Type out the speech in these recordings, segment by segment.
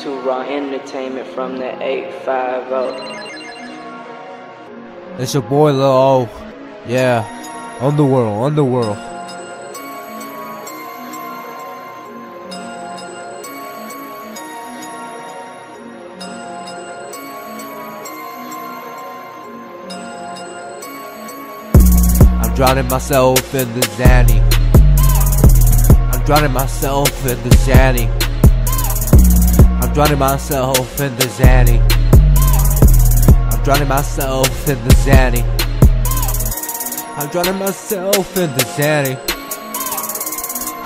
to Raw Entertainment from the 850. It's your boy Lil O. Yeah. Underworld, Underworld. I'm drowning myself in the Zanny. I'm drowning myself in the Zanny. I'm drowning myself in the Zanny. I'm drowning myself in the Zanny. I'm drowning myself in the Zanny.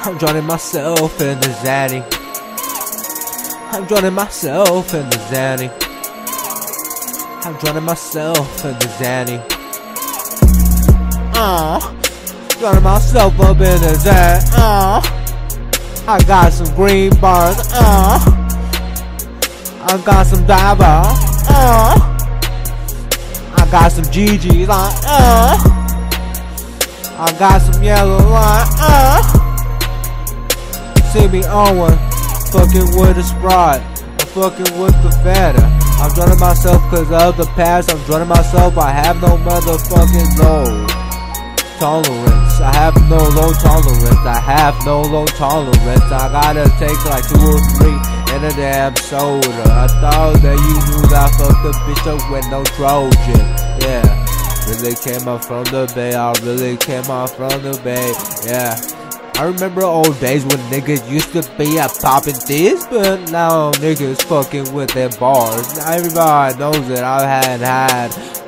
I'm drowning myself in the Zanny. I'm drowning myself in the Zanny. I'm drowning myself in the Zanny. Uh, drowning myself up in the Zanny. Uh, I got some green bars. Uh, I got some diver. Uh. I got some GG's on, uh. I got some yellow line, uh. See me on one, fucking with a sprite. I'm fucking with the fatter. I'm drowning myself cause of the past. I'm drowning myself. I have no motherfucking low tolerance. I have no low tolerance. I have no low tolerance. I gotta take like two or three in a damn soda. I thought that you knew that I fucked the bitch up with no Trojan. Yeah. Really came up from the bay, I really came up from the bay, yeah. I remember old days when niggas used to be a popping this, but now niggas fucking with their bars. Everybody knows that I had had